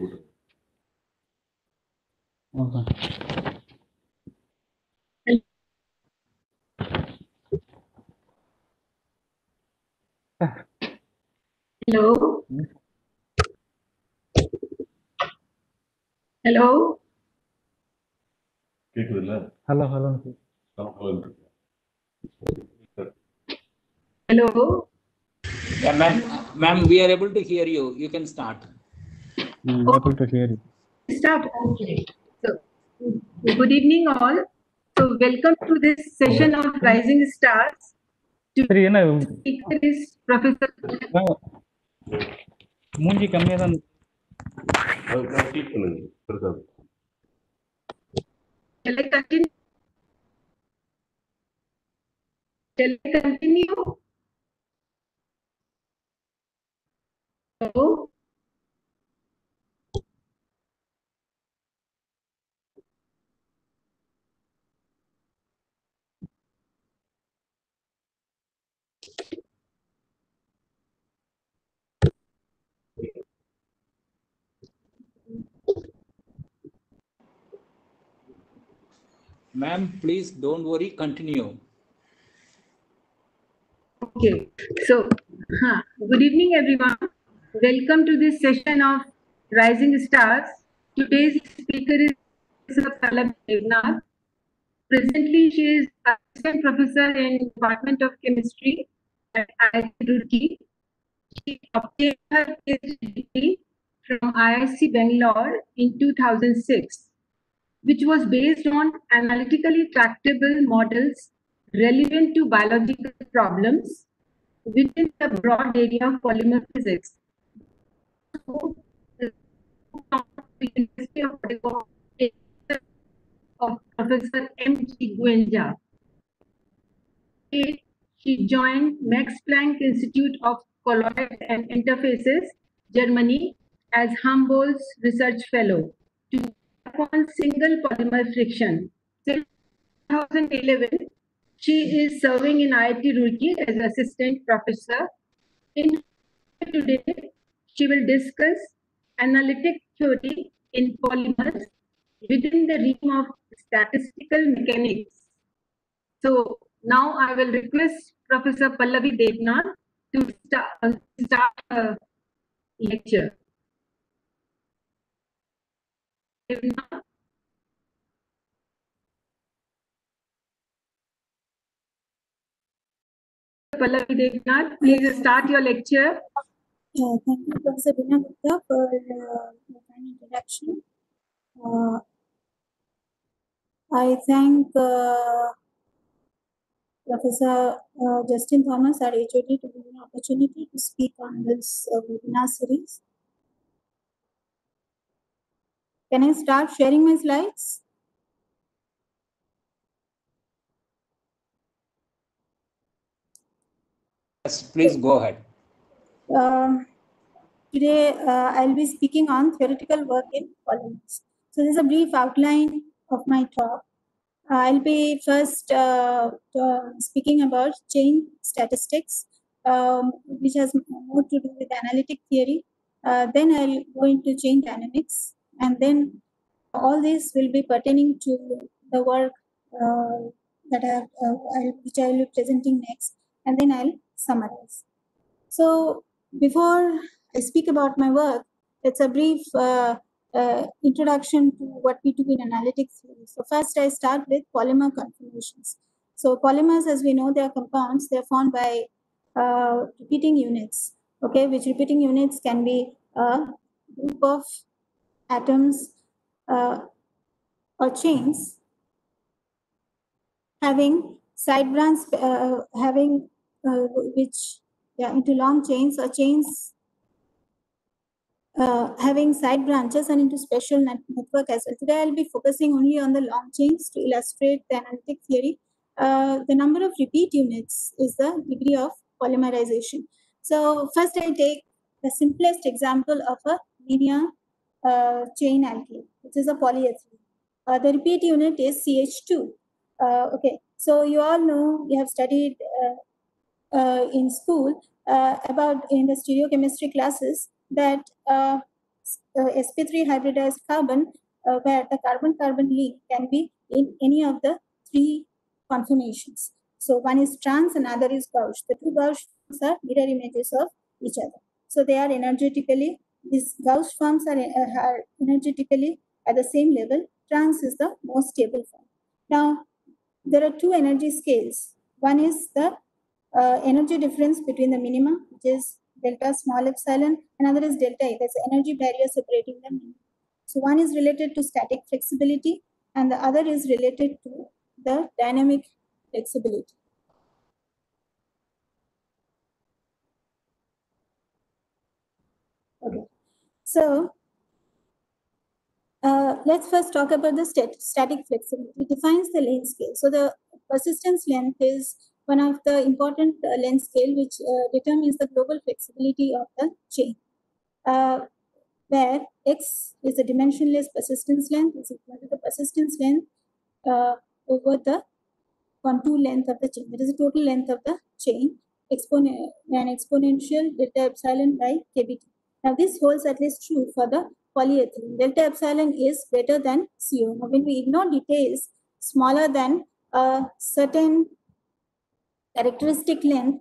Okay. Hello? Hello? கேக்குதுல்ல Hello, hello. கலப்பலம் இருக்கு Hello? Yeah, ma'am, ma'am, we are able to hear you. You can start. Mm, able to hear you. Start. Okay. So, good evening all. So, welcome to this session of Rising Stars. சரி என்ன Speaker is Professor. மூஞ்சி கம்மியா தான் அது keep பண்ணுங்க இருக்காது Shall I continue? Shall I continue? Hello? Ma'am, please don't worry, continue. Okay, so, good evening, everyone. Welcome to this session of Rising Stars. Today's speaker is Pallavi Debnath. Presently, she is assistant professor in Department of Chemistry at IIT Roorkee. She obtained her PhD from IISc Bangalore in 2006, which was based on analytically tractable models relevant to biological problems within the broad area of polymer physics. Of Professor M. G. Guenja. She joined Max Planck Institute of Colloid and Interfaces, Germany, as Humboldt's Research Fellow to work on single polymer friction. Since 2011, she is serving in IIT Roorkee as assistant professor. In today, she will discuss analytic theory in polymers within the realm of statistical mechanics. So now I will request Professor Pallavi Debnath to start, uh, start a lecture. Debnath? Pallavi Debnath, please start your lecture. Yeah, thank you, Professor Bina Gupta, for uh, your kind introduction. Uh, I thank uh, Professor uh, Justin Thomas, our HOD, to give me an opportunity to speak on this uh, webinar series. Can I start sharing my slides? Yes, please go ahead. Um, today, uh, I'll be speaking on theoretical work in polymers. So, this is a brief outline of my talk. I'll be first uh, uh, speaking about chain statistics, um, which has more to do with analytic theory. Uh, then I'll go into chain dynamics, and then all this will be pertaining to the work uh, that I uh, which I will be presenting next, and then I'll summarize. So before I speak about my work, it's a brief uh, uh, introduction to what we do in analytics. So first I start with polymer conformations. So polymers, as we know, they are compounds. They are formed by uh, repeating units. Okay, which repeating units can be a group of atoms uh, or chains having side branch, uh, having uh, which yeah into long chains or chains uh, having side branches and into special net network as well. Today I'll be focusing only on the long chains to illustrate the analytic theory. Uh, the number of repeat units is the degree of polymerization. So first I take the simplest example of a linear uh, chain alkene, which is a polyethylene. Uh, the repeat unit is CH2. Uh, okay, so you all know you have studied uh, uh, in school uh, about in the stereochemistry classes that uh, uh, sp3 hybridized carbon where the carbon-carbon link can be in any of the three conformations. So one is trans and other is gauche. The two gauche are mirror images of each other. So they are energetically, these gauche forms are, are energetically at the same level. Trans is the most stable form. Now, there are two energy scales. One is the uh, energy difference between the minima, which is delta small epsilon, another is delta A. There's energy barrier separating them. So one is related to static flexibility and the other is related to the dynamic flexibility. Okay, so uh, let's first talk about the stat- static flexibility. It defines the length scale. So the persistence length is one of the important uh, length scale which uh, determines the global flexibility of the chain. Uh, where x is the dimensionless persistence length is equal to the persistence length uh, over the contour length of the chain. That is the total length of the chain exponent an exponential delta epsilon by kbt. Now this holds at least true for the polyethylene. Delta epsilon is greater than CO. Now when we ignore details smaller than a certain characteristic length,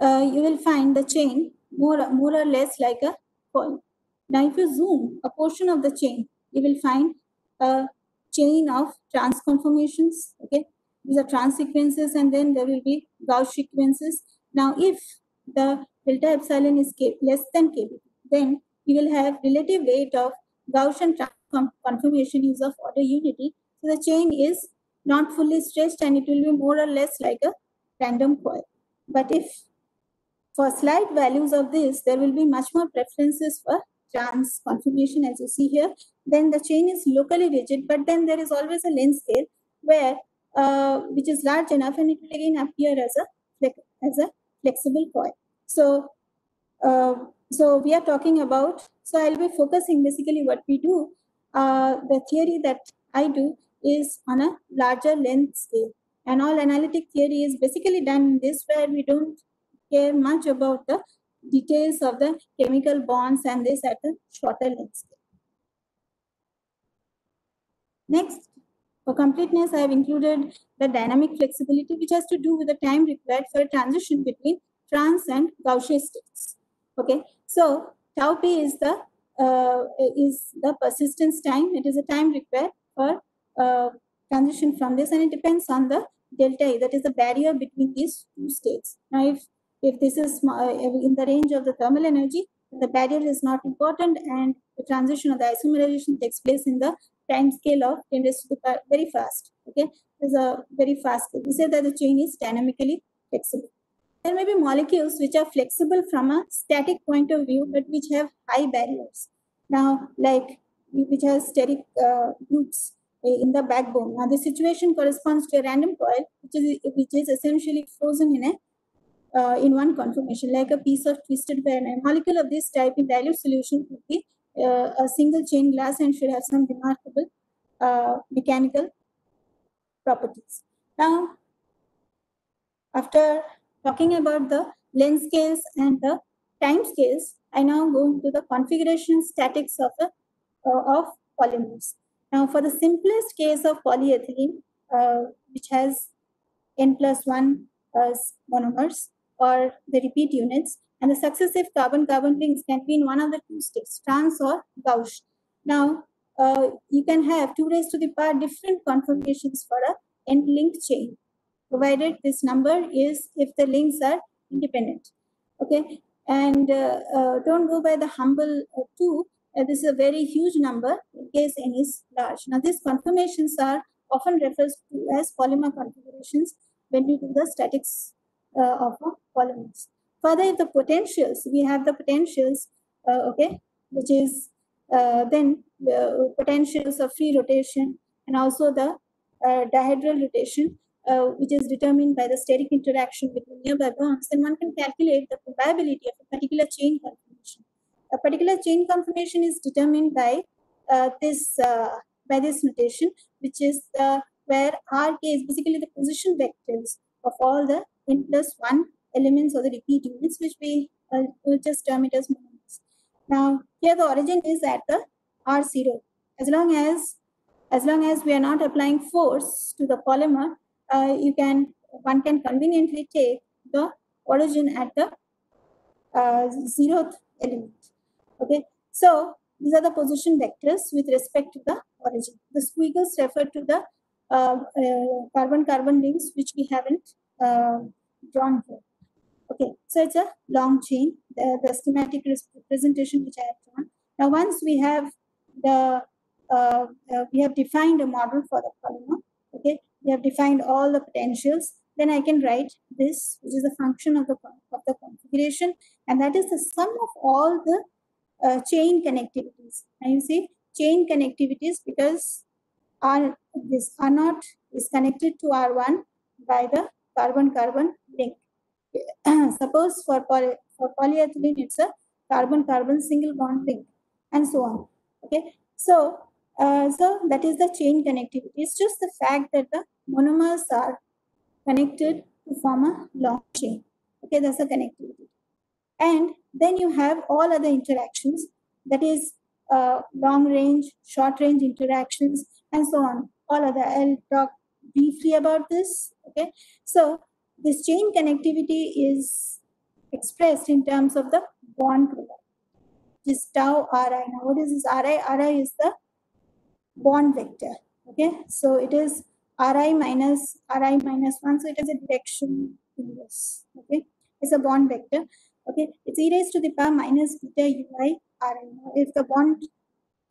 uh, you will find the chain more, more or less like a coil. Now, if you zoom a portion of the chain, you will find a chain of trans conformations. Okay, these are trans sequences, and then there will be gauche sequences. Now, if the delta epsilon is K, less than kb, then you will have relative weight of Gaussian conformation is of order unity. So the chain is not fully stretched, and it will be more or less like a random coil. But if for slight values of this, there will be much more preferences for trans conformation as you see here. Then the chain is locally rigid, but then there is always a length scale where uh, which is large enough and it will again appear as a as a flexible coil. So uh, so we are talking about so I'll be focusing basically what we do. Uh, the theory that I do is on a larger length scale and all analytic theory is basically done in this where we don't care much about the details of the chemical bonds and this at a shorter length scale. Next, for completeness, I have included the dynamic flexibility, which has to do with the time required for a transition between trans and Gaussian states. Okay, so tau p is the uh, is the persistence time. It is a time required for uh, transition from this, and it depends on the delta E, that is the barrier between these two states. Now, if if this is uh, in the range of the thermal energy, the barrier is not important, and the transition or the isomerization takes place in the time scale of 10 raised to the power very fast. Okay, is a very fast. We say that the chain is dynamically flexible. There may be molecules which are flexible from a static point of view, but which have high barriers. Now, like which has steric uh, groups in the backbone. Now, the situation corresponds to a random coil, which is which is essentially frozen in a uh, in one conformation, like a piece of twisted wire. A molecule of this type in dilute solution could be uh, a single chain glass and should have some remarkable uh, mechanical properties. Now, after talking about the length scales and the time scales, I now go into the configuration statics of a, uh, of polymers. Now, for the simplest case of polyethylene, uh, which has n plus 1 uh, monomers or the repeat units, and the successive carbon-carbon links can be in one of the two states, trans or gauche. Now, uh, you can have 2 raised to the power different conformations for a end-linked chain, provided this number is if the links are independent. Okay, and uh, uh, don't go by the humble uh, 2. Uh, this is a very huge number in case n is large. Now, these conformations are often referred to as polymer configurations when we do the statics uh, of polymers. Further, if the potentials, we have the potentials, okay, which is then the potentials of free rotation and also the dihedral rotation, uh, which is determined by the steric interaction between nearby bonds, then one can calculate the probability of a particular chain conformation. A particular chain conformation is determined by uh, this uh, by this notation, which is uh, where Rk is basically the position vectors of all the n plus one elements or the repeat units, which we will just term it as monomers. Now, here the origin is at the R0. As long as, as long as we are not applying force to the polymer, uh, you can, one can conveniently take the origin at the uh, zeroth element. Okay, so these are the position vectors with respect to the origin. The squiggles refer to the uh, carbon-carbon links which we haven't uh, drawn here. Okay, so it's a long chain, the, the schematic representation which I have drawn. Now, once we have the, uh, uh, we have defined a model for the polymer, okay, we have defined all the potentials, then I can write this, which is a function of the, of the configuration, and that is the sum of all the uh, chain connectivities. And you see, chain connectivities because R this R naught is connected to R1 by the carbon-carbon link. Suppose for, poly, for polyethylene, it's a carbon-carbon single bond link, and so on. Okay, so uh, so that is the chain connectivity. It's just the fact that the monomers are connected to form a long chain. Okay, that's the connectivity. And then you have all other interactions, that is uh, long range, short range interactions, and so on. All other, I'll talk briefly about this. Okay, so this chain connectivity is expressed in terms of the bond product. This tau Ri. Now, what is this Ri? Ri is the bond vector. Okay, so it is Ri minus Ri minus 1. So it is a direction in this. Okay, it's a bond vector. Okay, it's e raised to the power minus beta ui Ri. If the bond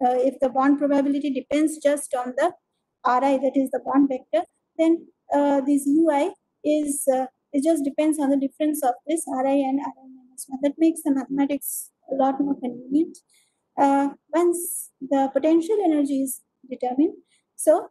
uh, if the bond probability depends just on the Ri, that is the bond vector, then uh, this ui is uh, it just depends on the difference of this Ri and Ri minus 1. That makes the mathematics a lot more convenient. Uh, once the potential energy is determined, so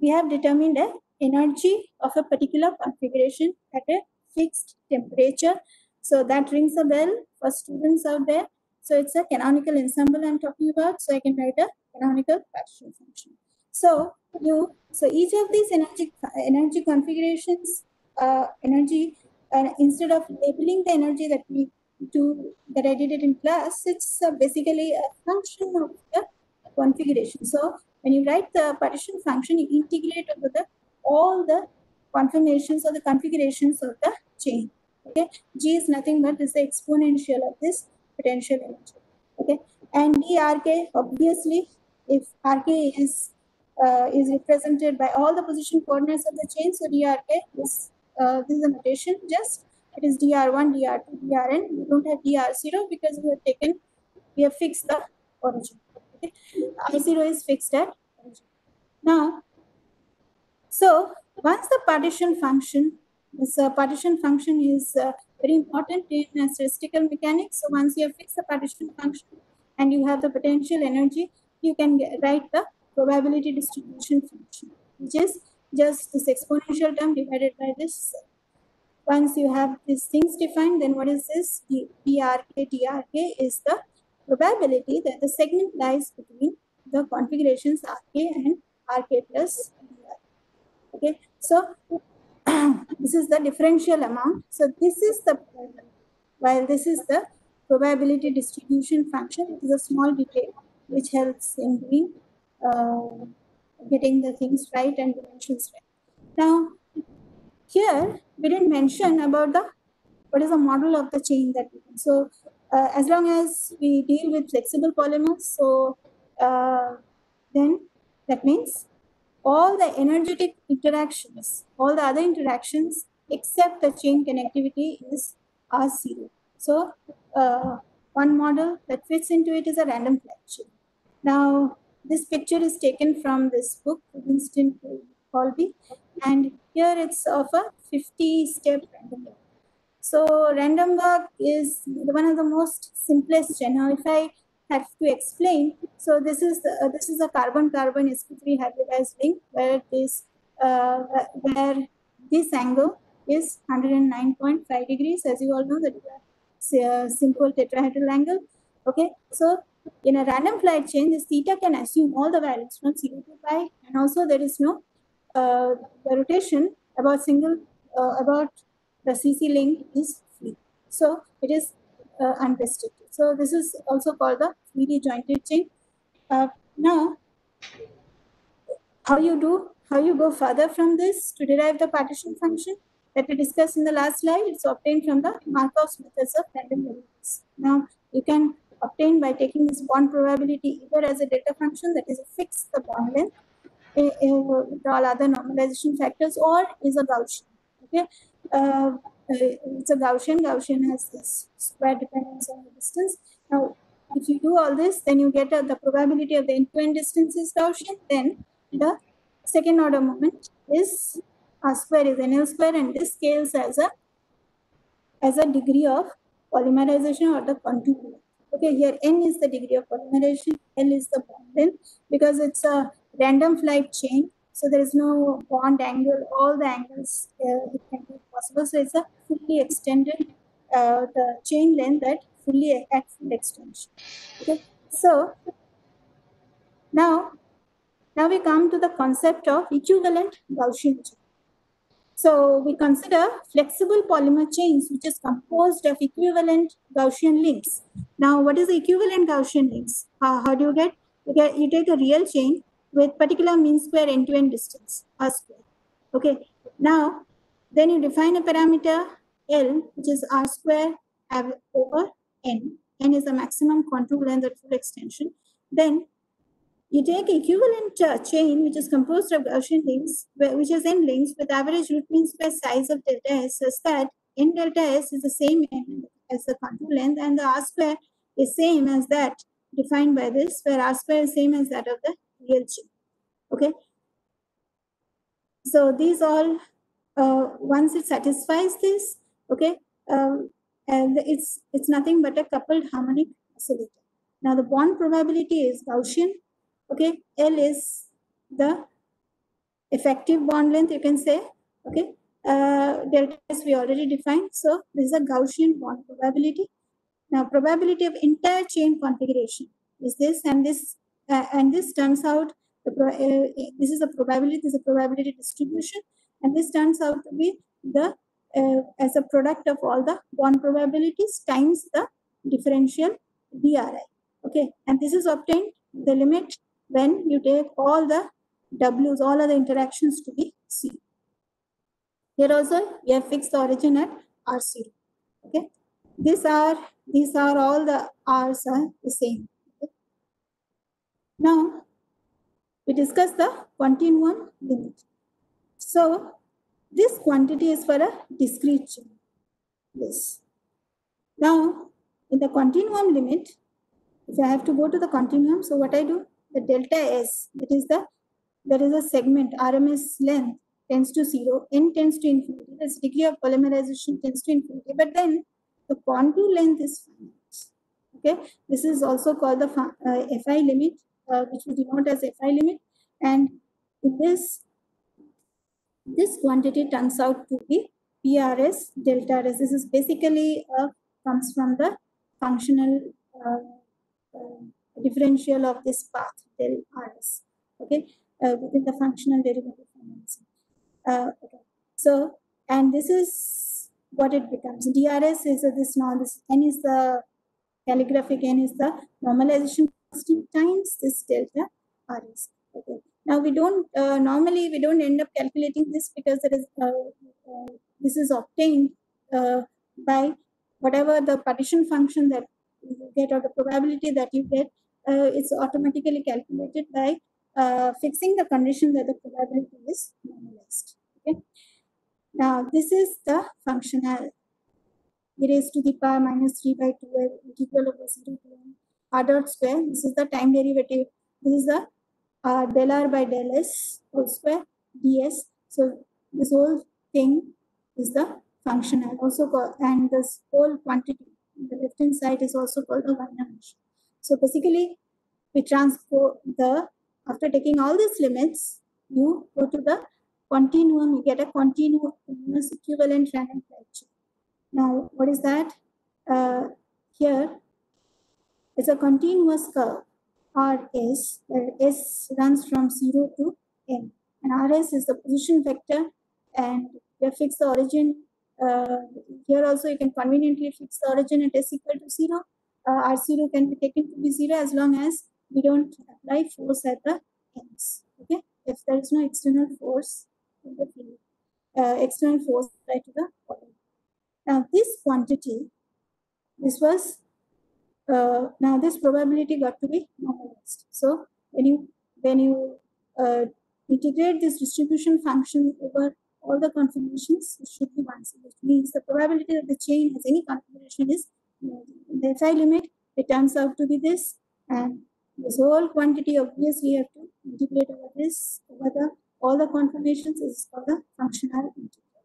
we have determined the energy of a particular configuration at a fixed temperature. So that rings a bell for students out there. So it's a canonical ensemble I'm talking about. So I can write a canonical partition function. So you so each of these energy energy configurations uh, energy uh, instead of labeling the energy that we do that I did it in class, it's uh, basically a function of the configuration. So when you write the partition function, you integrate over the all the conformations or the configurations of the chain. Okay, G is nothing but is the exponential of this potential energy. Okay, and drk obviously if rk is uh, is represented by all the position coordinates of the chain, so drk is uh, this is a notation. Just it is dr1 dr2 drn we don't have dr0 because we have taken we have fixed the origin okay i0 is fixed at now so once the partition function this uh, partition function is uh, very important in uh, statistical mechanics so once you have fixed the partition function and you have the potential energy you can get, write the probability distribution function which is just this exponential term divided by this. Once you have these things defined, then what is this? DRK, DRK is the probability that the segment lies between the configurations RK and RK plus. Okay, so this is the differential amount. So this is the, while this is the probability distribution function, it is a small detail which helps in doing uh, getting the things right and dimensions right. Now, here we didn't mention about the what is the model of the chain that we can. So, uh, as long as we deal with flexible polymers, so uh, then that means all the energetic interactions, all the other interactions except the chain connectivity is R0. So, uh, one model that fits into it is a random flight. Now, this picture is taken from this book, Rubinstein Colby, and here it's of a 50 step random walk. So random walk is one of the most simplest. Now, if I have to explain, so this is uh, this is a carbon-carbon sp3 hybridized link where this uh, where this angle is 109.5 degrees, as you all know is a simple tetrahedral angle. Okay, so in a random flight chain, this theta can assume all the values from 0 to pi, and also there is no uh, the rotation about single uh, about the CC link is free. So it is uh, unrestricted. So this is also called the freely jointed chain. Uh, now, how you do, how you go further from this to derive the partition function that we discussed in the last slide, it's obtained from the Markov's methods of random variables. Now, you can obtain by taking this bond probability either as a delta function that is a fix the bond length eh, eh, with all other normalization factors or is a Gaussian. Okay, uh, uh, it's a Gaussian. Gaussian has this square dependence on the distance. Now, if you do all this, then you get uh, the probability of the end-to-end distance is Gaussian. Then the second order moment is R square is NL square, and this scales as a as a degree of polymerization or the contour. Okay, here n is the degree of polymerization, L is the bond length because it's a random flight chain. So there is no bond angle, all the angles uh, it can be possible. So it's a fully extended uh, the chain length that fully at full extension. Okay, so now now we come to the concept of equivalent Gaussian chain. So we consider flexible polymer chains which is composed of equivalent Gaussian links. Now, what is the equivalent Gaussian links? How, how do you get? You get you take a real chain with particular mean square end-to-end distance, R square. Okay. Now, then you define a parameter L, which is R square over N. N is the maximum contour length at full extension. Then you take equivalent uh, chain which is composed of Gaussian links, which is n links with average root mean square size of delta s, such that n delta s is the same as the contour length, and the r square is same as that defined by this, where r square is same as that of the real chain. Okay. So these all, uh, once it satisfies this, okay, um, and it's it's nothing but a coupled harmonic oscillator. Now the bond probability is Gaussian okay l is the effective bond length you can say okay uh, delta s we already defined so this is a gaussian bond probability now probability of entire chain configuration is this and this and this turns out the uh, this is a probability this is a probability distribution and this turns out to be the uh, as a product of all the bond probabilities times the differential DRI okay and this is obtained the limit when you take all the W's, all other interactions to be C. Here also, we have fixed the origin at R0. Okay. These are, these are all the R's are the same. Now, we discuss the continuum limit. So, this quantity is for a discrete chain. Now, in the continuum limit, if I have to go to the continuum, so what I do, the delta S, that is the, there is a segment, RMS length tends to zero, n tends to infinity, the degree of polymerization tends to infinity, but then the contour length is finite. Okay, this is also called the uh, FI limit, uh, which we denote as FI limit, and this, this quantity turns out to be PRS delta S. This is basically uh, comes from the functional uh, uh, differential of this path del rs okay? Uh, within the functional derivative uh, okay. So and this is what it becomes. Drs is this now this n is the calligraphic n is the normalization constant times this delta R is. Okay. Now we don't uh, normally we don't end up calculating this because there is uh, uh, this is obtained uh, by whatever the partition function that you get or the probability that you get. Uh, it's automatically calculated by uh, fixing the condition that the probability is normalized. Okay. Now this is the functional e raised to the power minus 3 by 2 integral over 0 to 1 adult square. This is the time derivative. This is the uh, del r by del s whole square ds. So this whole thing is the function and also called, and this whole quantity, the left hand side is also called a one dimension. So basically, we transpose the, after taking all these limits, you go to the continuum, you get a continuous equivalent random fraction. Now, what is that? Uh, here, it's a continuous curve, Rs, where S runs from 0 to n. And Rs is the position vector, and we fix the origin uh, here also you can conveniently fix the origin at s equal to zero. Uh, R0 can be taken to be zero as long as we don't apply force at the ends. Okay, if there is no external force in the field, uh, external force applied to the body. Now this quantity, this was uh, now this probability got to be normalized. So when you when you uh, integrate this distribution function over all the configurations, it should be one. So which means the probability that the chain has any configuration is the FI limit. It turns out to be this, and this whole quantity obviously you have to integrate over this over the all the confirmations is called the functional integral.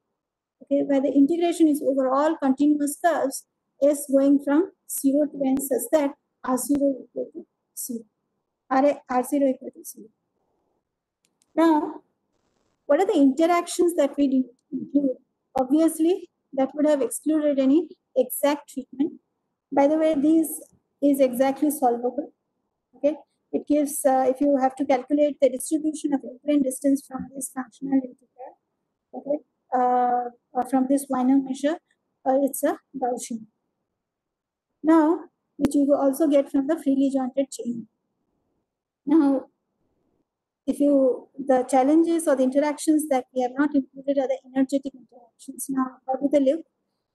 Okay, where the integration is over all continuous curves s going from 0 to n such that r0 equal to 0. R, r0 equal to 0. Now, what are the interactions that we include? Obviously, that would have excluded any exact treatment. By the way, this is exactly solvable. Okay, it gives, uh, if you have to calculate the distribution of equivalent distance from this functional integral, okay, uh, from this Wiener measure, uh, it's a Gaussian. Now, which you also get from the freely jointed chain. Now, if you, the challenges or the interactions that we have not included are the energetic interactions. Now, how do they look?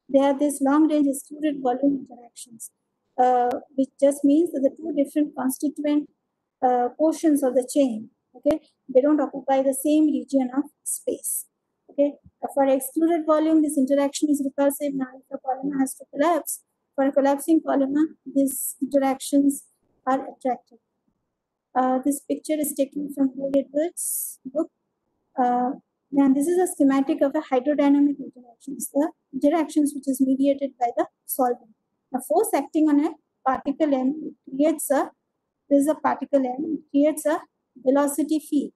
They are these long range excluded volume interactions, uh, which just means that the two different constituent uh, portions of the chain, okay, they don't occupy the same region of space. Okay, for excluded volume, this interaction is repulsive. Now, if the polymer has to collapse, for a collapsing polymer, these interactions are attractive. Uh, this picture is taken from Paul Edwards' book. Uh, and this is a schematic of a hydrodynamic interactions, the interactions which is mediated by the solvent. A force acting on a particle M creates a, this is a particle M, creates a velocity field.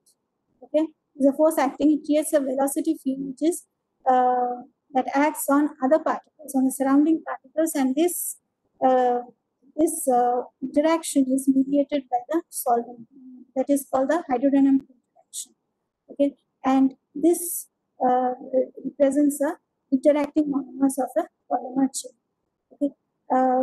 Okay, a force acting, it creates a velocity field which is uh, that acts on other particles, on the surrounding particles, and this uh, this uh, interaction is mediated by the solvent. That is called the hydrodynamic interaction. Okay, and this uh, represents the interacting monomers of a polymer chain. Okay, uh,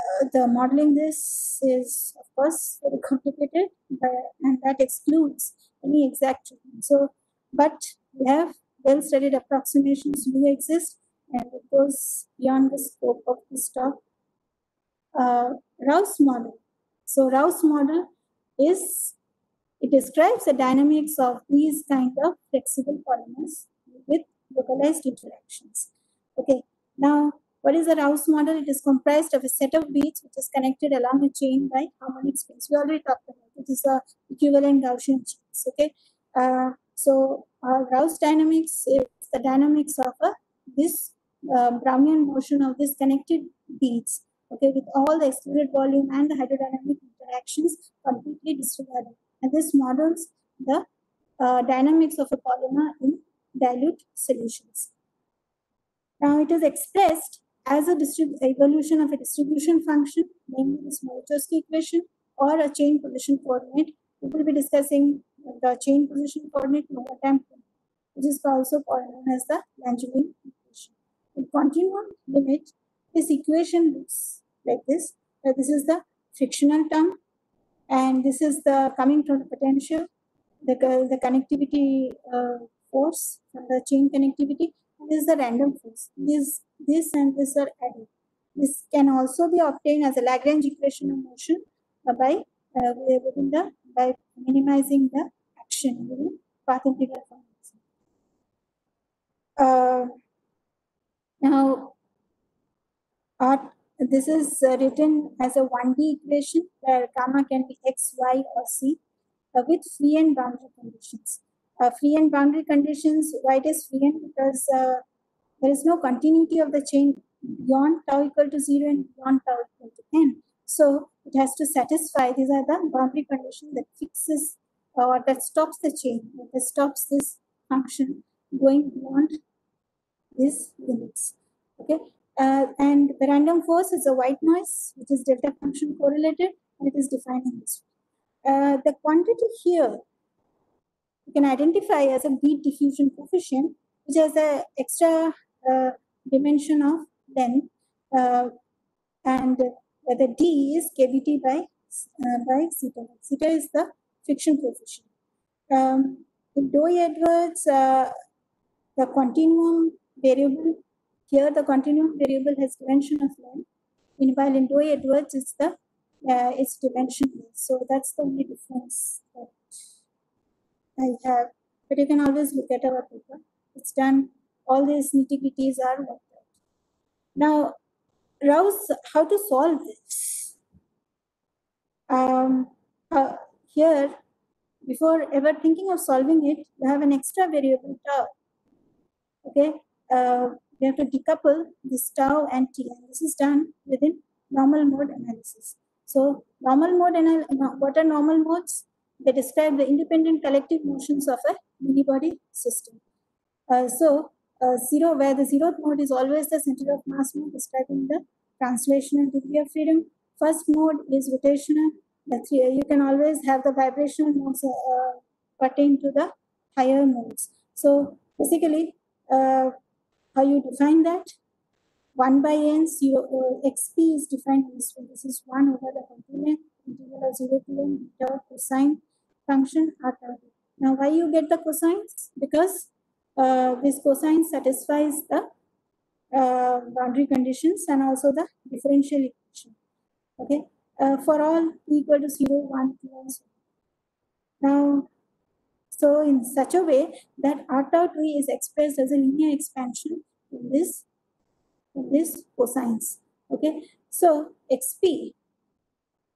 uh, the modeling this is of course very complicated, but, and that excludes any exact treatment. So, but we have well-studied approximations do exist, and it goes beyond the scope of this talk uh, Rouse model. So Rouse model is, it describes the dynamics of these kind of flexible polymers with localized interactions. Okay, now what is the Rouse model? It is comprised of a set of beads which is connected along a chain by harmonic springs. We already talked about it. It is a equivalent Gaussian chains. Okay, uh, so uh, Rouse dynamics is the dynamics of a, this uh, Brownian motion of these connected beads okay, with all the excluded volume and the hydrodynamic interactions completely disregarded. And this models the uh, dynamics of a polymer in dilute solutions. Now it is expressed as a evolution of a distribution function, namely the Smoluchowski equation or a chain position coordinate. We will be discussing the chain position coordinate in over time, which is also known as the Langevin equation. In continuum limit, this equation looks like this. This is the frictional term, and this is the coming from the potential, the, the connectivity uh, force from the chain connectivity. This is the random force. This, this and this are added. This can also be obtained as a Lagrange equation of motion uh, by uh, within the by minimizing the Uh, now, art this is uh, written as a 1D equation where gamma can be x, y, or c uh, with free and boundary conditions. Uh, free and boundary conditions, why it is free and because uh, there is no continuity of the chain beyond tau equal to 0 and beyond tau equal to n. So it has to satisfy, these are the boundary conditions that fixes or that stops the chain, that stops this function going beyond these limits. Okay, uh, and the random force is a white noise, which is delta function correlated, and it is defined in this way. Uh, the quantity here you can identify as a bead diffusion coefficient, which has an extra uh, dimension of length, uh, and the d is kbt by uh, by zeta. Zeta is the friction coefficient. Um, in Doi-Edwards, uh, the continuum variable here the continuum variable has dimension of length. In while in Doi-Edwards, it's the uh, its dimension is. So that's the only difference that I have. But you can always look at our paper. It's done. All these nitty-gritties are worked out. Now, Rouse, how to solve this? Um, uh, here, before ever thinking of solving it, you have an extra variable tau. Okay, uh, we have to decouple this tau and t, and this is done within normal mode analysis. So, normal mode anal- no, what are normal modes? They describe the independent collective motions of a unibody system. Uh, so, uh, zero, where the zeroth mode is always the center of mass mode, describing the translational degree of freedom. First mode is rotational. The you can always have the vibrational modes uh, pertain to the higher modes. So, basically, uh, how you define that? 1 by n, zero, uh, xp is defined in this way. This is 1 over the component, integral of 0 to n, beta cosine function. Now, why you get the cosines? Because uh, this cosine satisfies the uh, boundary conditions and also the differential equation. Okay, uh, for all equal to 0, 1, 2, and so. Now, so in such a way that r tau 2 is expressed as a linear expansion in this in this cosines. Okay, so xp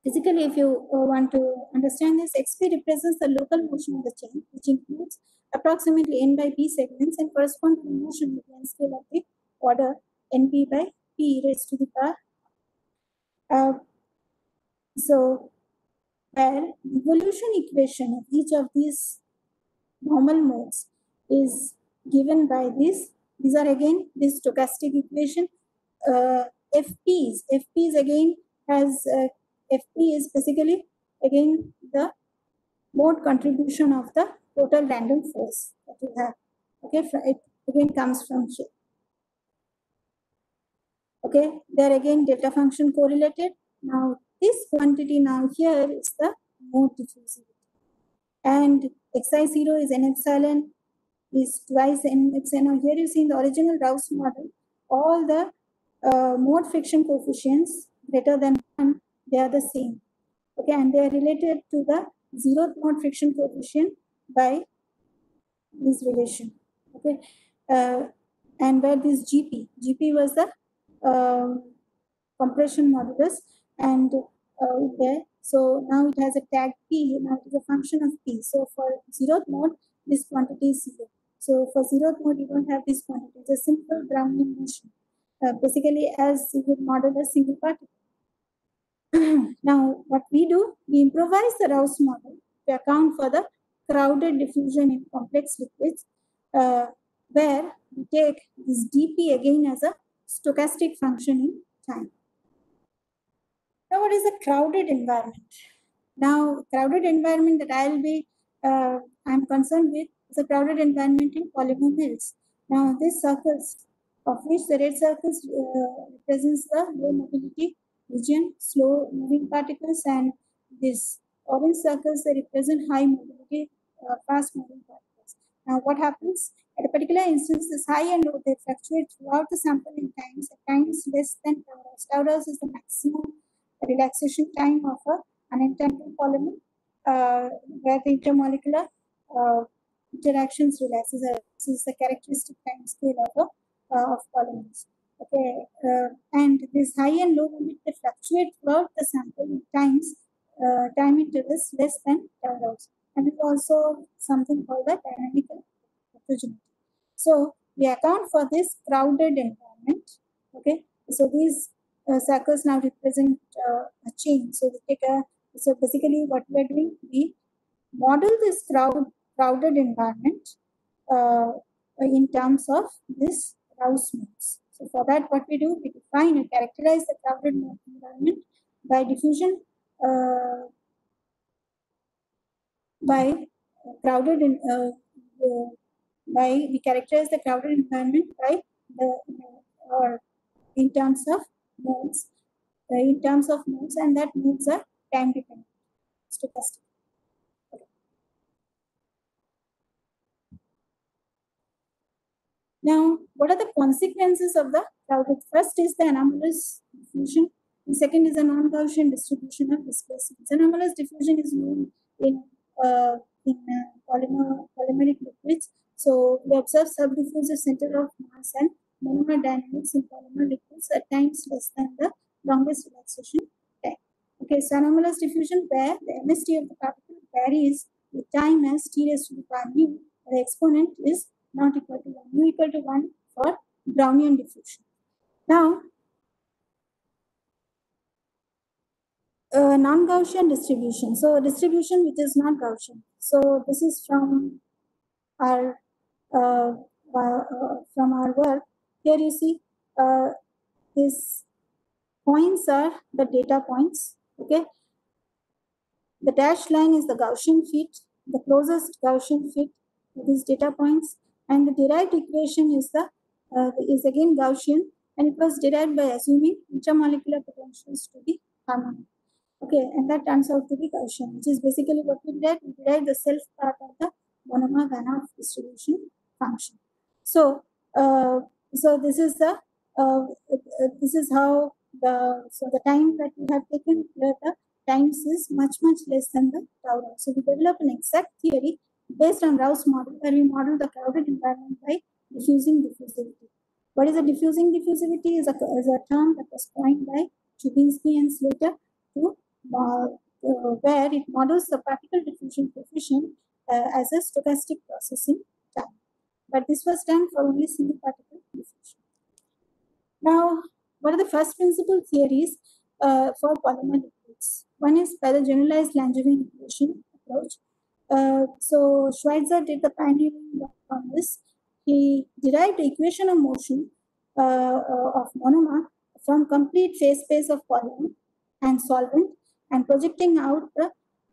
Physically, if you uh, want to understand this, xp represents the local motion of the chain, which includes approximately n by p segments and correspond to the motion with the scale of the order np by p raised to the power. Uh, so, where evolution equation of each of these normal modes is given by this. These are again this stochastic equation. Uh, FPs, FPs again has uh, FP is basically again the mode contribution of the total random force that you have. Okay, it again comes from here. Okay, there again delta function correlated. Now this quantity now here is the mode diffusivity. And xi0 is n epsilon is twice n epsilon. Now here you see in the original Rouse model, all the uh, mode friction coefficients greater than 1 they are the same. Okay, and they are related to the zeroth mode friction coefficient by this relation. Okay, uh, and where this GP, GP was the um, compression modulus, and uh, there. So now it has a tag P. Now it is a function of P. So for zeroth mode, this quantity is zero. So for zeroth mode, you don't have this quantity. It's a simple Brownian motion, uh, basically as you would model a single particle. now, what we do, we improvise the Rouse model to account for the crowded diffusion in complex liquids, uh, where we take this dP again as a stochastic function in time. Now, what is a crowded environment? Now, crowded environment that I'll be, uh, I'm concerned with is a crowded environment in polymer melts. Now, these circles, of which the red circles uh, represents the low mobility region, slow moving particles, and these orange circles they represent high mobility, uh, fast moving particles. Now, what happens at a particular instance? This high and low they fluctuate throughout the sample in times at times less than hours. Tau hours is the maximum relaxation time of a unentangled polymer, uh, where the intermolecular uh, interactions relaxes. Uh, this is the characteristic time scale of a uh, of polymers. Okay, uh, and this high and low limit they fluctuate throughout the sample times uh, time intervals less than tau hours, and it's also something called the dynamic heterogeneity. So we account for this crowded environment. Okay, so these uh, circles now represent uh, a chain. So we take a so basically what we are doing, we model this crowd crowded environment uh, in terms of this Rouse modes. So for that, what we do, we define and characterize the crowded environment by diffusion uh, by crowded in, uh, by we characterize the crowded environment by the or in terms of modes, uh, in terms of modes, and that modes are time dependent, stochastic. Now, what are the consequences of the crowded? First is the anomalous diffusion. The second is the non-Gaussian distribution of displacements. Anomalous diffusion is known in uh, in uh, polymer polymeric liquids. So we observe subdiffusive center of mass and monomer dynamics in polymer liquids at times less than the longest relaxation time. Okay, so anomalous diffusion where the MSD of the particle varies with time as t raised to the power mu, the exponent is not equal to 1, mu equal to 1 for Brownian diffusion. Now, uh, non-Gaussian distribution. So distribution which is not Gaussian. So this is from our uh, uh, from our work. Here you see uh, these points are the data points. Okay, the dashed line is the Gaussian fit, the closest Gaussian fit to these data points, and the derived equation is the uh, is again Gaussian, and it was derived by assuming intermolecular potentials to be harmonic. Okay, and that turns out to be Gaussian, which is basically what we did. We derived the self part of the van Hove distribution function. So, uh, so this is the uh, this is how the so the time that we have taken the times is much much less than the rho. So we develop an exact theory based on Rouse model where we model the crowded environment by diffusing diffusivity. What is a diffusing diffusivity? Is a, is a term that was coined by Chubynsky and Slater to uh, uh, where it models the particle diffusion coefficient uh, as a stochastic process. But this was done for only single particle diffusion. Now, what are the first principle theories uh, for polymer liquids? One is by the generalized Langevin equation approach. Uh, so Schweizer did the pioneering work on this. He derived the equation of motion uh, uh, of monomer from complete phase space of polymer and solvent and projecting out the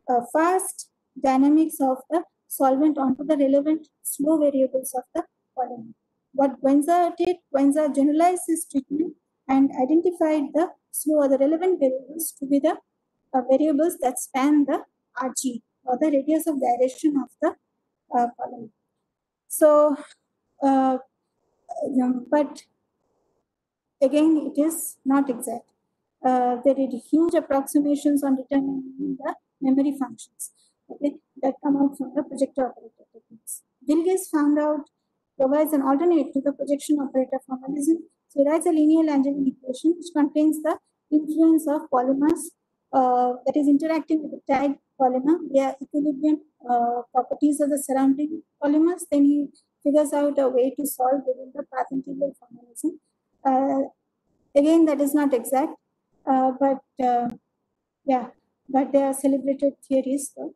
uh, fast dynamics of the solvent onto the relevant slow variables of the polymer. What Guenza did, Guenza generalized this treatment and identified the slow or the relevant variables to be the uh, variables that span the RG or the radius of gyration of the uh, polymer. So, uh, um, but again, it is not exact. Uh, they did huge approximations on determining the memory functions okay, that come out from the projector operator techniques. Vilgis found out provides an alternate to the projection operator formalism. So he writes a linear Langevin equation which contains the influence of polymers uh, that is interacting with the tagged polymer, their equilibrium uh, properties of the surrounding polymers. Then he figures out a way to solve within the path integral formalism. Uh, again, that is not exact, uh, but uh, yeah, but they are celebrated theories. So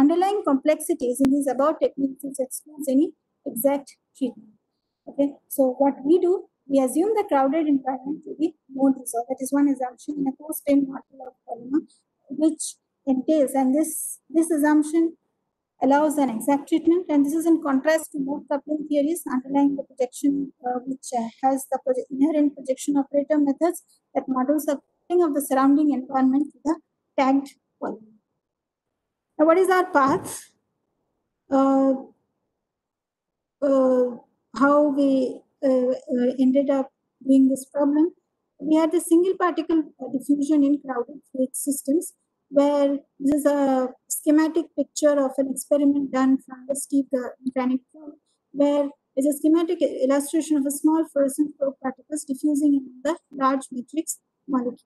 underlying complexities in these above techniques which excludes any exact treatment. Okay, so what we do, we assume the crowded environment to be mode resolved. That is one assumption in a post-10 model of polymer, which entails, and this this assumption allows an exact treatment, and this is in contrast to mode coupling theories underlying the projection, uh, which uh, has the inherent projection operator methods that models the coupling of the surrounding environment to the tagged polymer. Now, what is our path? Uh, uh, how we uh, uh, ended up doing this problem. We had a single particle uh, diffusion in crowded fluid systems, where this is a schematic picture of an experiment done from the Steve Granick probe, where is a schematic illustration of a small fluorescent probe particles diffusing in the large matrix molecule.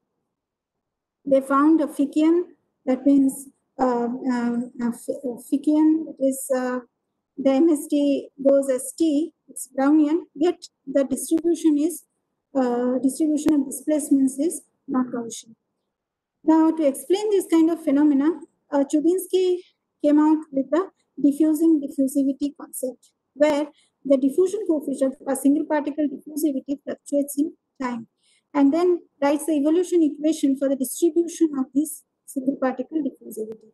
They found a Fickian, that means um, um, Fickian, that is uh, the MSD goes as T, it's Brownian, yet the distribution is, uh, distribution of displacements is not Gaussian. Now, to explain this kind of phenomena, uh, Chubynsky came out with the diffusing diffusivity concept, where the diffusion coefficient for single particle diffusivity fluctuates in time, and then writes the evolution equation for the distribution of single particle diffusivity.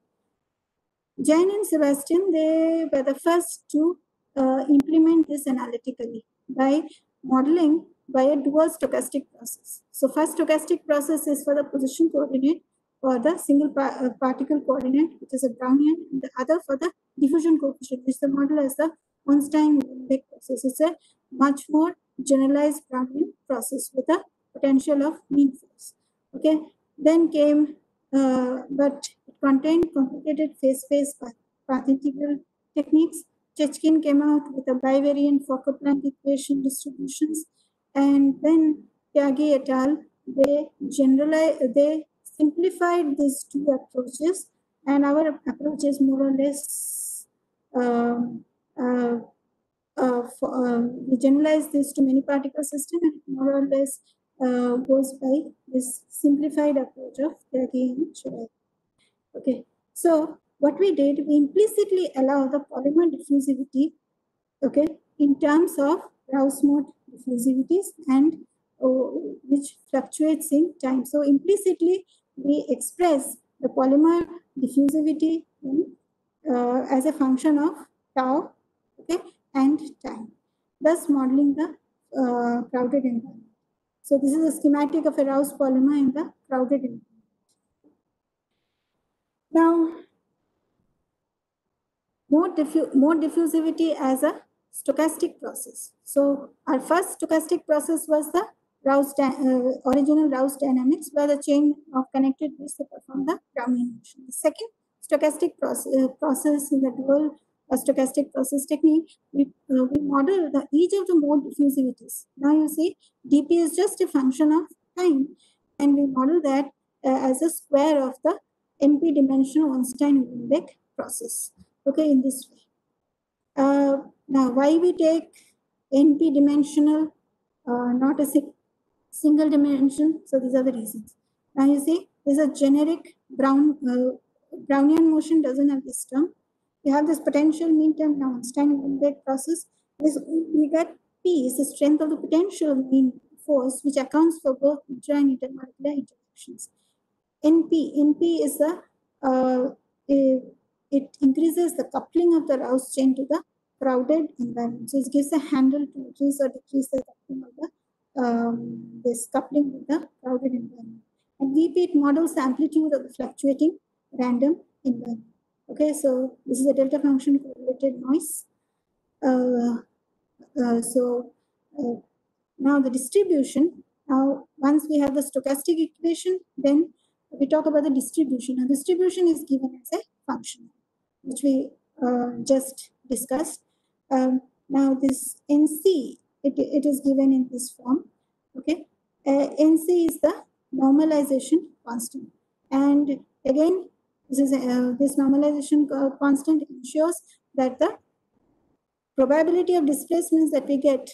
Jain and Sebastian, they were the first to uh, implement this analytically by modeling by a dual stochastic process. So first stochastic process is for the position coordinate for the single uh, particle coordinate, which is a Brownian, and the other for the diffusion coefficient, which the model as the Ornstein-Uhlenbeck process. It's a much more generalized Brownian process with a potential of mean force. Okay, then came, uh, but it contained complicated phase-space path, path integral techniques. Chechkin came out with a bivariant Fokker-Planck equation distributions, and then Tyagi et al. They generalize, they simplified these two approaches, and our approach is more or less um, uh, uh, for, uh, we generalize this to many particle system and more or less uh, goes by this simplified approach of Tyagi and. Okay, so what we did, we implicitly allow the polymer diffusivity, okay, in terms of Rouse mode diffusivities and uh, which fluctuates in time. So implicitly, we express the polymer diffusivity in, uh, as a function of tau, okay, and time, thus modeling the uh, crowded environment. So this is a schematic of a Rouse polymer in the crowded environment. Now, more, diffu more diffusivity as a stochastic process. So our first stochastic process was the Rouse uh, original Rouse dynamics, where the chain of connected waves perform the Brownian motion. The second stochastic process, uh, process in the dual uh, stochastic process technique, we, uh, we model the each of the mode diffusivities. Now you see, dp is just a function of time, and we model that uh, as a square of the np dimensional Ornstein-Uhlenbeck process. Okay, in this way. Uh, now, why we take np dimensional, uh, not a si- single dimension? So these are the reasons. Now you see, is a generic Brown uh, Brownian motion doesn't have this term. You have this potential mean term now Ornstein-Uhlenbeck process. This we get P is the strength of the potential mean force, which accounts for both intra and intermolecular interactions. NP, NP is the uh, it, it increases the coupling of the Rouse chain to the crowded environment. So it gives a handle to increase or decrease the coupling of the um, this coupling with the crowded environment. And VP it models the amplitude of the fluctuating random environment. Okay, so this is a delta function correlated noise. Uh, uh, so uh, now the distribution. Now, once we have the stochastic equation, then we talk about the distribution. Now, distribution is given as a function, which we uh, just discussed. Um, now, this NC, it, it is given in this form. Okay, uh, NC is the normalization constant, and again, this is uh, this normalization constant ensures that the probability of displacements that we get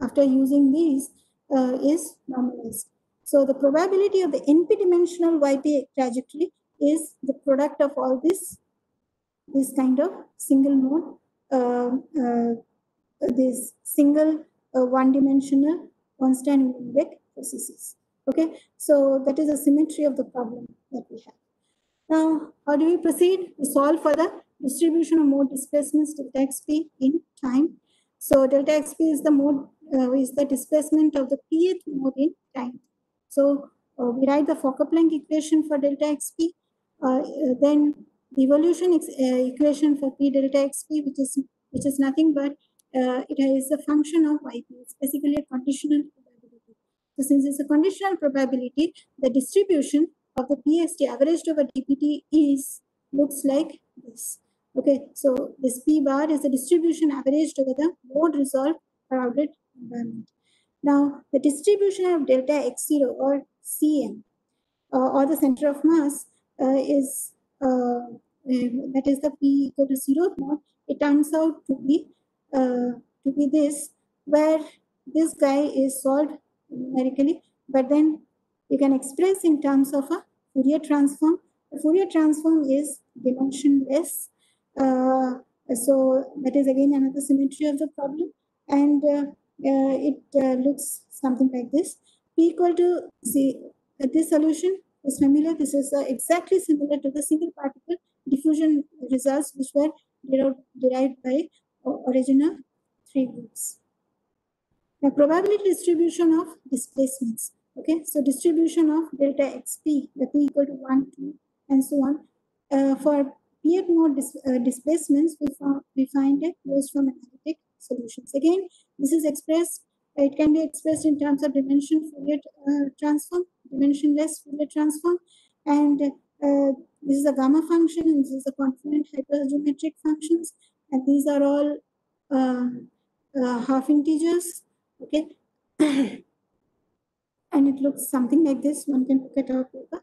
after using these uh, is normalized. So the probability of the np-dimensional YP trajectory is the product of all this, this kind of single mode, uh, uh, this single uh, one-dimensional Ornstein-Uhlenbeck processes. Okay, so that is a symmetry of the problem that we have. Now, how do we proceed? We solve for the distribution of mode displacements delta xp in time. So delta xp is the mode uh, is the displacement of the pth mode in time. So uh, we write the Fokker-Planck equation for delta xp. Uh, then the evolution uh, equation for p delta xp, which is which is nothing but uh, it is a function of yp. It's basically a conditional probability. So since it's a conditional probability, the distribution of the PST averaged over DPT is looks like this. Okay, so this P bar is the distribution averaged over the mode resolved crowded environment. Now, the distribution of delta x0 or Cm uh, or the center of mass uh, is uh, that is the P equal to 0 mode. It turns out to be uh, to be this where this guy is solved numerically, but then you can express in terms of a Fourier transform. The Fourier transform is dimensionless. Uh, so that is again another symmetry of the problem. And uh, uh, it uh, looks something like this. P equal to Z, uh, this solution is familiar. This is uh, exactly similar to the single particle diffusion results which were derived, derived by original three groups. The probability distribution of displacements. Okay, so distribution of delta xp, the p equal to 1, 2, and so on. Uh, for period mode dis- uh, displacements, we, we find a closed form analytic solutions. Again, this is expressed, it can be expressed in terms of dimension Fourier uh, transform, dimensionless Fourier transform, and uh, this is a gamma function, and this is a confluent hypergeometric functions, and these are all uh, uh, half integers. Okay. and it looks something like this. One can look at our paper.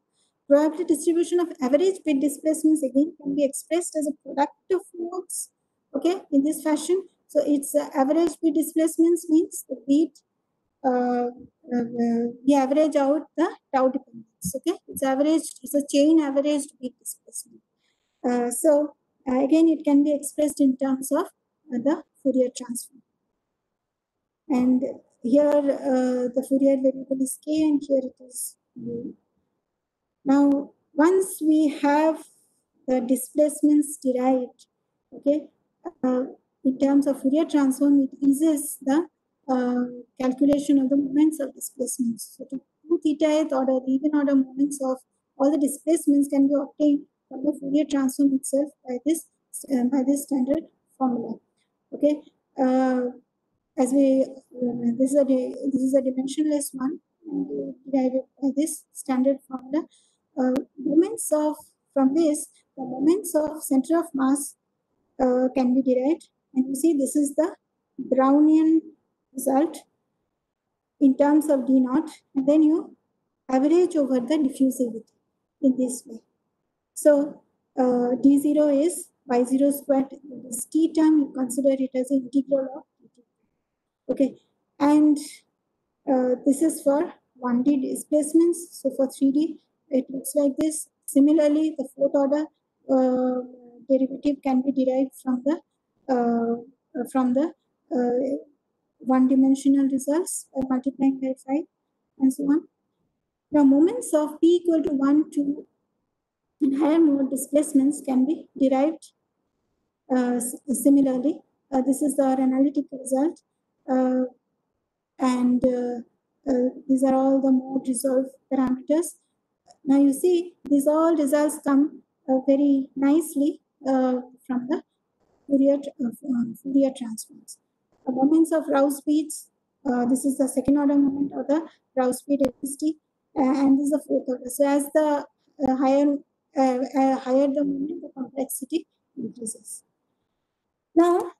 Probability distribution of average bead displacements again can be expressed as a product of modes. Okay, in this fashion. So it's uh, average bead displacements means the bead uh, uh, we average out the tau dependence. Okay, it's averaged. It's a chain averaged bead displacement. Uh, so uh, again, it can be expressed in terms of uh, the Fourier transform. And here the Fourier variable is k, and here it is u. Now, once we have the displacements derived, okay, uh, in terms of Fourier transform, it eases the uh, calculation of the moments of displacements. So, to two theta order, even order moments of all the displacements can be obtained from the Fourier transform itself by this uh, by this standard formula. Okay, uh, as we uh, this is a this is a dimensionless one, and we derive by this standard formula. Uh, moments of from this the moments of center of mass uh, can be derived, and you see this is the Brownian result in terms of d naught, and then you average over the diffusivity in this way. So uh, d0 is y0 squared. This t term, you consider it as integral of. Okay, and uh, this is for 1D displacements. So for 3D, it looks like this. Similarly, the fourth order uh, derivative can be derived from the uh, uh, from the uh, one-dimensional results uh, multiplying by 5 and so on. Now, moments of p equal to 1, 2, and higher mode displacements can be derived similarly. This is our analytic result. Uh, and uh, uh, these are all the mode resolve parameters. Now you see, these all results come very nicely from the Fourier, Fourier transforms. The moments of Rouse speeds, this is the second order moment of the Rouse speed density, and this is the fourth order. So as the uh, higher uh, uh, higher the moment, the complexity increases. Now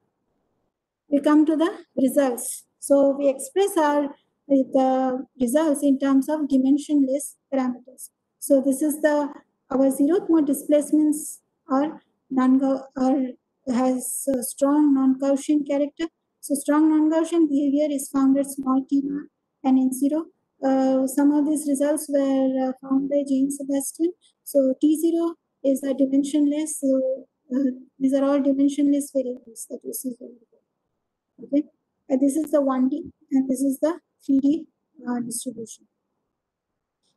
we come to the results. So we express our uh, the results in terms of dimensionless parameters. So this is the our zeroth mode displacements are non are has a strong non-Gaussian character. So strong non-Gaussian behavior is found at small t and in zero. Uh, some of these results were uh, found by Jain Sebastian. So T0 is a dimensionless. So uh, these are all dimensionless variables that you see here. Okay, and this is the 1D and this is the 3D uh, distribution.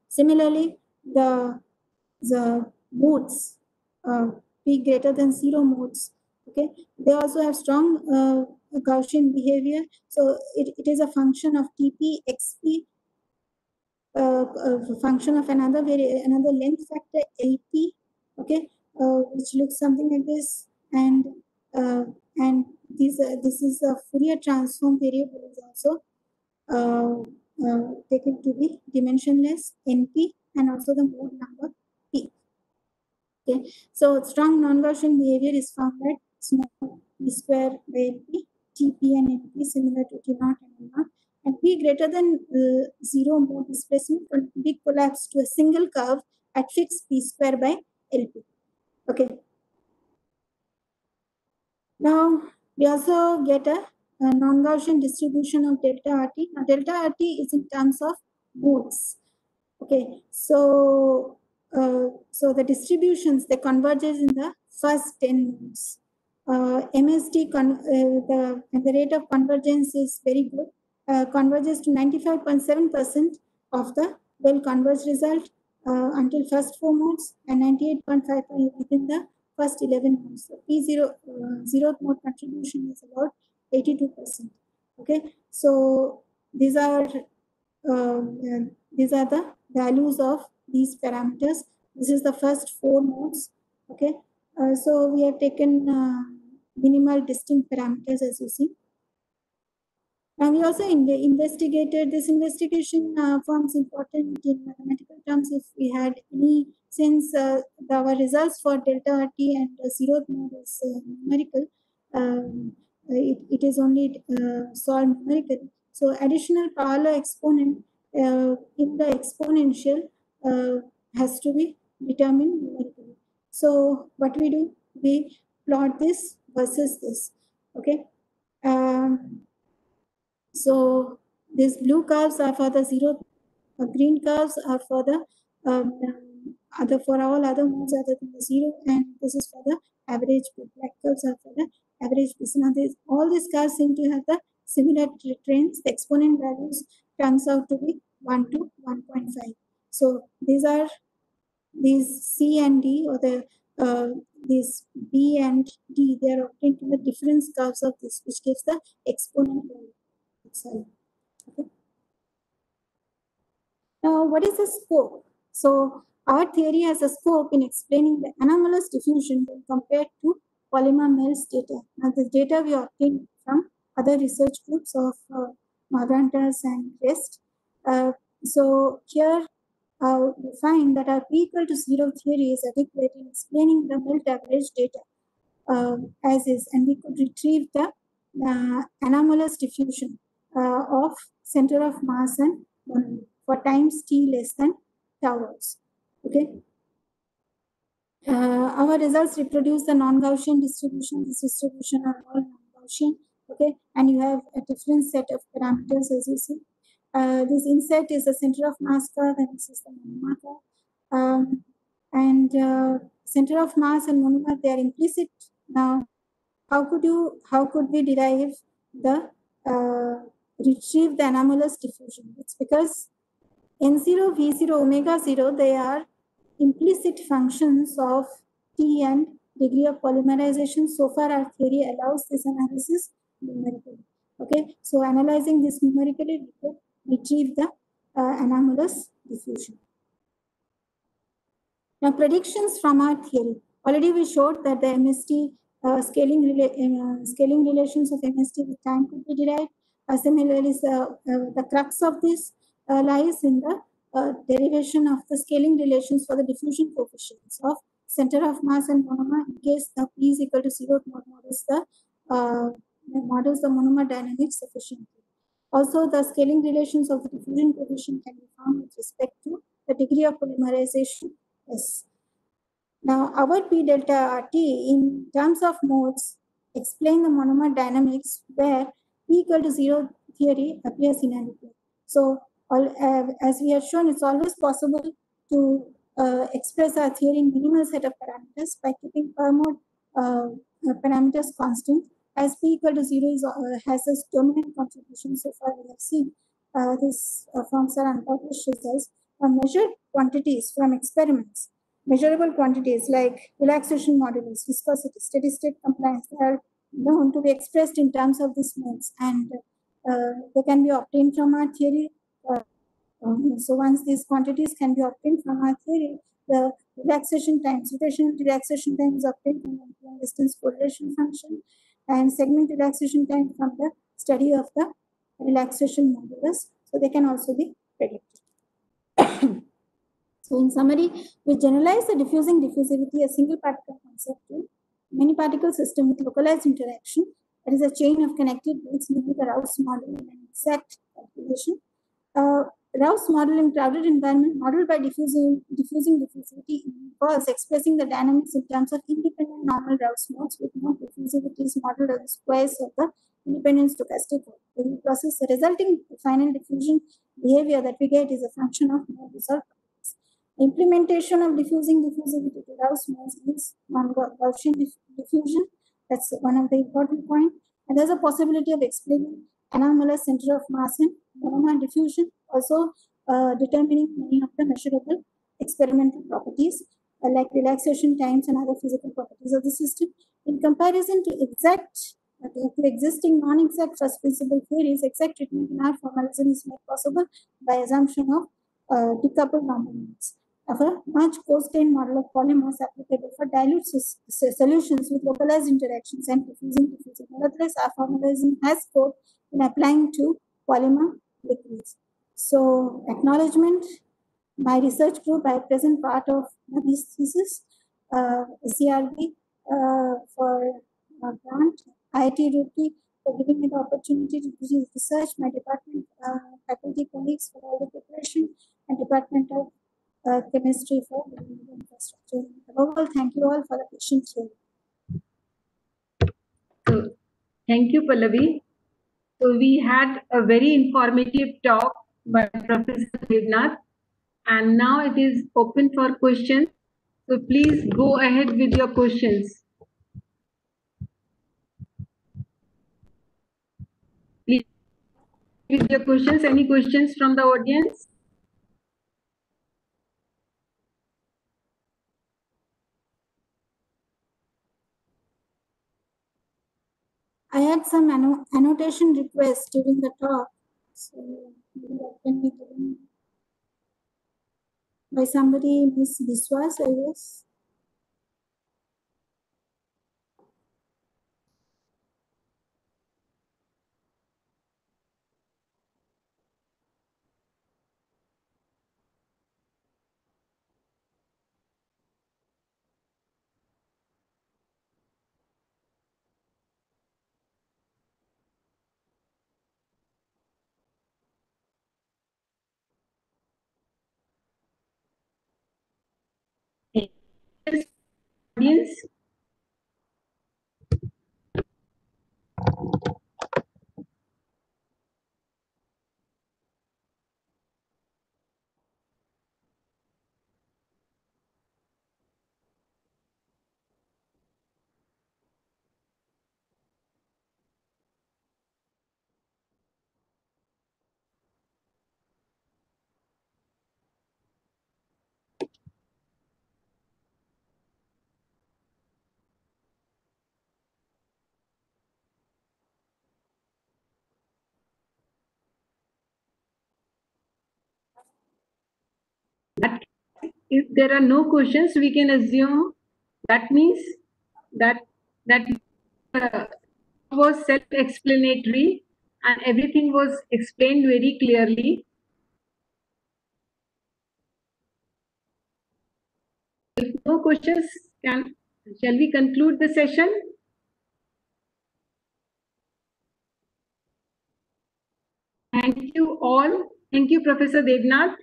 Similarly, the the modes, uh, p greater than zero modes, okay, they also have strong uh, Gaussian behavior. So it, it is a function of TP, XP, uh, a function of another vari- another length factor LP, okay, uh, which looks something like this, and uh, and this uh, this is a Fourier transform variable is also uh, uh, taken to be dimensionless NP and also the mode number P. Okay, so strong non-Gaussian behavior is found at small p square by LP, TP and NP similar to T naught and N and P greater than uh, zero mode displacement can be collapsed to a single curve at fixed P square by LP. Okay. Now we also get a, a non-Gaussian distribution of delta RT. Now delta RT is in terms of modes. Okay, so uh, so the distributions they converges in the first 10 modes. Uh, MSD con- uh, the and the rate of convergence is very good. Uh, converges to 95.7% of the well converged result uh, until first four modes and ninety-eight point five percent within the first 11 modes. So P0 uh, zeroth mode contribution is about 82%. Okay, so these are uh, these are the values of these parameters. This is the first four nodes. Okay, uh, so we have taken uh, minimal distinct parameters as you see. And we also in investigated this investigation uh, forms important in mathematical terms if we had any since uh, our results for delta RT and uh, node is uh, numerical um, it, it is only uh, solved numerically. So additional power exponent uh, in the exponential uh, has to be determined numerically. So what we do we plot this versus this okay? Um, so these blue curves are for the zero, uh, green curves are for the um, other for all other modes other than the zero, and this is for the average. Black curves are for the average. Now, these all these curves seem to have the similar trends. The exponent values turns out to be one to one point five. So these are these C and D or the uh, these B and D. They are obtained from the difference curves of this, which gives the exponent value itself. Okay. Now, what is the scope? So, our theory has a scope in explaining the anomalous diffusion compared to polymer melts data. Now, this data we obtained from other research groups of uh, and rest. Uh, so, here uh, we find that our P equal to zero theory is adequate in explaining the melt average data um, as is, and we could retrieve the uh, anomalous diffusion uh, of center of mass and for times t less than tau hours. Okay. Uh, our results reproduce the non-Gaussian distribution. This distribution are all non-Gaussian. Okay, and you have a different set of parameters as you see. Uh, this inset is the center of mass curve, and this is the monomer curve. Um, and uh, center of mass and monomer they are implicit. Now, how could you? How could we derive the uh, retrieve the anomalous diffusion? It's because n0, v0, omega 0, they are implicit functions of T and degree of polymerization. So far, our theory allows this analysis numerically. Okay, so analyzing this numerically, we could retrieve the uh, anomalous diffusion. Now, predictions from our theory. Already we showed that the MSD uh, scaling, rela uh, scaling relations of MSD with time could be derived. Similarly, uh, the crux of this uh, lies in the uh, derivation of the scaling relations for the diffusion coefficients of center of mass and monomer in case the p is equal to zero models the uh, models the monomer dynamics sufficiently. Also, the scaling relations of the diffusion coefficient can be found with respect to the degree of polymerization S. Now, our P delta RT in terms of modes explain the monomer dynamics where P equal to zero theory appears in inadequate. So, all, uh, as we have shown, it's always possible to uh, express our theory in minimal set of parameters by keeping per mode uh, parameters constant. As p equal to zero is, uh, has this dominant contribution so far we have seen. Uh, this uh, forms are unpublished results. measured quantities from experiments, measurable quantities like relaxation modulus, viscosity, steady state compliance, known to be expressed in terms of these modes and they can be obtained from our theory um, so once these quantities can be obtained from our theory, the relaxation time, rotational relaxation time is obtained from the distance correlation function and segment relaxation time from the study of the relaxation modulus. So they can also be predicted. so in summary, we generalize the diffusing diffusivity, a single particle concept to many particle system with localized interaction. That is a chain of connected beads with the Rouse model and exact calculation. Uh, Rouse model in crowded environment modeled by diffusing, diffusing diffusivity involves expressing the dynamics in terms of independent normal Rouse modes with no diffusivities modeled as squares of the independent stochastic process. The resulting final diffusion behavior that we get is a function of mode resolved Implementation of diffusing diffusivity to Rouse modes is non-Gaussian diffusion. That's one of the important point. And there's a possibility of explaining anomalous center of mass and monomer diffusion, also uh, determining many of the measurable experimental properties uh, like relaxation times and other physical properties of the system. In comparison to exact the the existing non-exact first principle theories, exact treatment in our formalism is made possible by assumption of uh, decoupled normal a much coarse-grained model of polymers applicable for dilute solutions with localized interactions and diffusing diffusing. Nevertheless, our formalism has scope in applying to polymer liquids. So acknowledgement, my research group, I present part of this thesis, uh, SERB uh, for grant, IIT Roorkee for giving me the opportunity to do this research, my department, uh, faculty colleagues for all the preparation, and Department of uh, Chemistry for infrastructure. Above all, thank you all for the patient hearing. So, thank you, Pallavi. So we had a very informative talk by Professor Debnath. And now it is open for questions. So please go ahead with your questions. Please, with your questions, any questions from the audience? I had some anno- annotation requests during the talk, so by somebody, Miss Biswas, I guess. Audience? That if there are no questions, we can assume that means that that uh, was self-explanatory and everything was explained very clearly. If no questions, can shall we conclude the session? Thank you all. Thank you, Professor Debnath,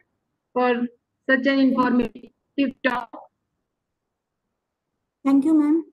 for such an informative talk. Thank you, ma'am.